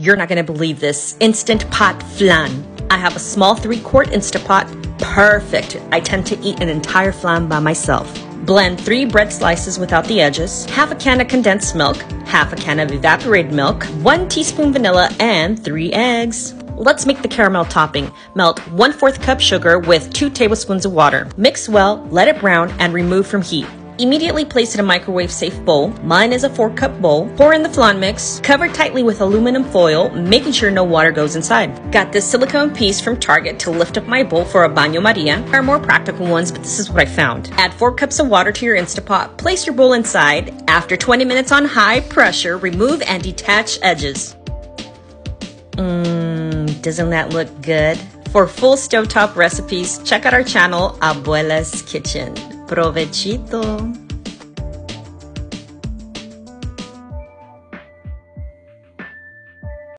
You're not gonna believe this. Instant Pot flan. I have a small three quart Instapot. Perfect. I tend to eat an entire flan by myself. Blend three bread slices without the edges, half a can of condensed milk, half a can of evaporated milk, one teaspoon vanilla, and three eggs. Let's make the caramel topping. Melt 1 4th cup sugar with 2 tablespoons of water. Mix well, let it brown, and remove from heat. Immediately place in a microwave safe bowl. Mine is a 4 cup bowl. Pour in the flan mix. Cover tightly with aluminum foil, making sure no water goes inside. Got this silicone piece from Target to lift up my bowl for a baño maria. There are more practical ones, but this is what I found. Add 4 cups of water to your Instapot. Place your bowl inside. After 20 minutes on high pressure, remove and detach edges. Mmm, doesn't that look good? For full stovetop recipes, check out our channel, Abuela's Kitchen. Provechito!